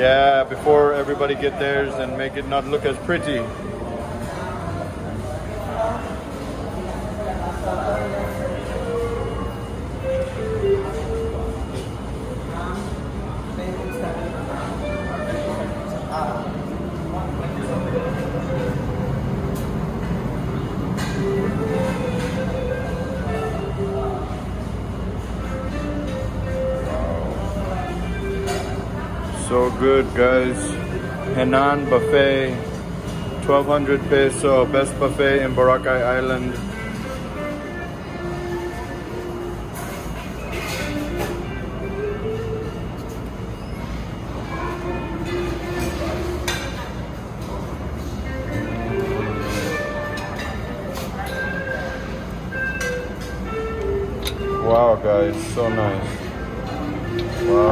Yeah, before everybody get theirs and make it not look as pretty. So good, guys. Henann buffet, 1200 peso, best buffet in Boracay Island. Wow, guys, so nice. Wow.